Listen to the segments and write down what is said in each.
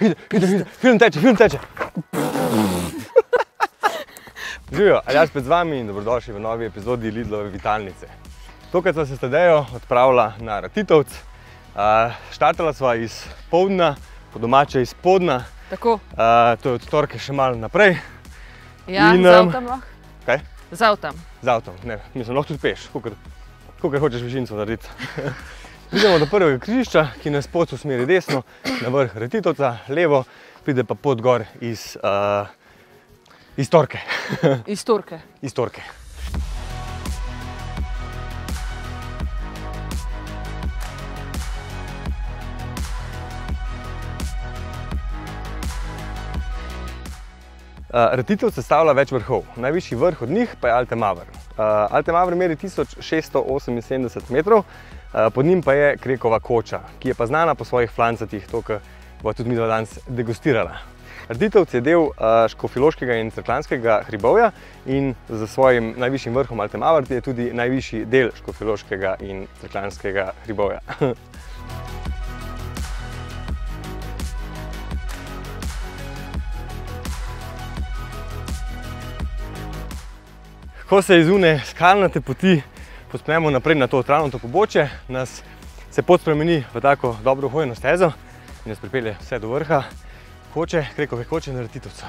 Ide, ide, ide, film teče, film teče. Živijo, ali jaz spet z vami in dobrodošli v novi epizodi Lidlove Vitalnice. Tokrat sva se s Tadejo odpravila na Ratitovc. Uh, štartala sva iz povdna, po domače iz podna. Tako, Uh, to je od torke še malo naprej. ja, In, z avtom lahko. Kaj? Z avtom. Z avtom, ne, mislim, lahko tudi peš, kolikor hočeš višinco narediti. Pridemo do prvega križišča, ki nas pot usmeri desno, na vrh Retitovca, levo, pride pa pot gor iz, uh, iz torke. Iz Turke. iz torke. Uh, Retitovc sestavlja več vrhov. Najvišji vrh od njih pa je Alte Maver. Uh, Alte Maver meri 1678 metrov, uh, pod njim pa je Krekova koča, ki je pa znana po svojih flancatih, to, kar bo tudi mi danes degustirala. Rditovc je del Škofiloškega in Cerklanskega hribovja in za svojim najvišjim vrhom Alte Mavert je tudi najvišji del Škofiloškega in Cerklanskega hribovja. Ko se izune skalnate poti pospnemo naprej na to travnato pobočje, nas se pot spremeni v tako dobro hojeno stezo in nas pripelje vse do vrha koče, krekove koče na Retitovcu.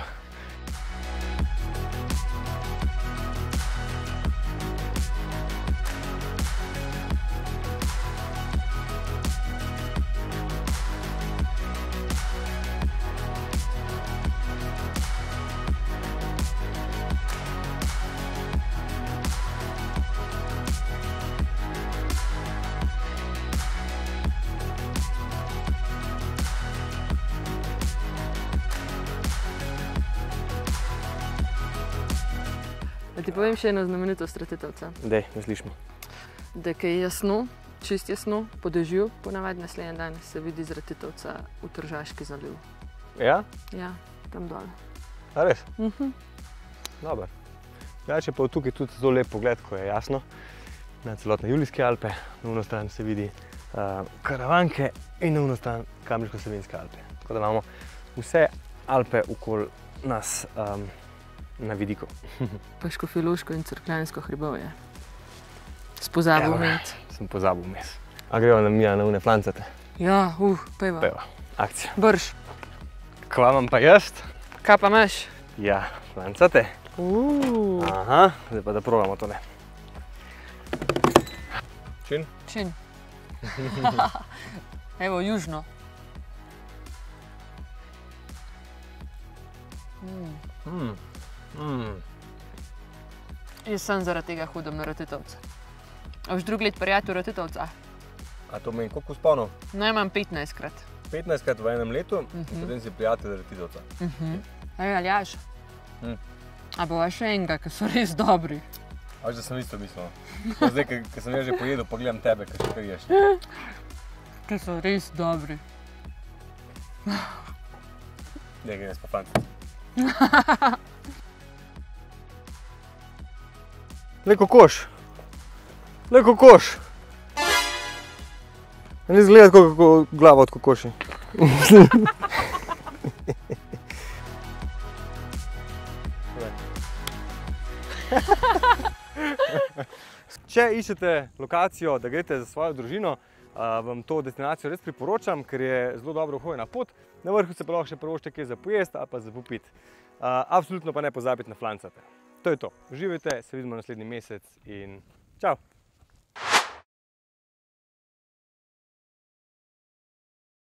Ti povem še eno znamenitost Ratitovca. Dej, ne slišimo. Da je jasno, čist jasno, po dežju, ponavadi naslednji dan se vidi z Ratitovca v Tržaški zaliv. Ja? Ja, tam dol. A res? Mhm. Dobro. Drugače pa je tukaj tudi zelo lep pogled, ko je jasno. Na celotne Julijske Alpe, na uno stran se vidi uh, Karavanke in na uno stran Kamniško-Savinske Alpe. Tako da imamo vse Alpe okoli nas um, na vidiku. Pa Škofiloško in Cerkljansko hribovje. Spozabil med. Sem pozabil vmes. A gremo na mija na une flancate. Ja, uh, peva. Peva, akcija. Brž. Kva imam pa jaz? Kaj pa imaš? Ja, flancate. Uh, Aha, zdaj pa da probamo tole. Čin? čin. Evo, južno. Mm. Mm. Mm. Jaz sem zaradi tega hodil na Ratitovce. A už drugi let prijatelj Ratitovca? A to meni koliko spomnil? Najmanj 15 krat. 15 krat v enem letu, uh Mhm. -huh. potem si prijatelj Retitovca. Uh -huh. Ej, Aljaš. Mm. A bova še enega, ki so res dobri. Až da sem isto mislil. Pa Zdaj, ker sem jaz že pojedel, pogledam tebe, kaj še kaj ješ. Ki so res dobri. Ne, greš pa fanti. Leko koš. Leko koš. Ne izgleda tako, kako glava od kokoši. Če iščete lokacijo, da greste za svojo družino, a, vam to destinacijo res priporočam, ker je zelo dobro hojena pot. Na vrhu se pa lahko še prvošte kaj za pojest ali pa za popit. A, Absolutno pa ne pozabite na flancate. To je to. Uživajte, se vidimo naslednji mesec in čau!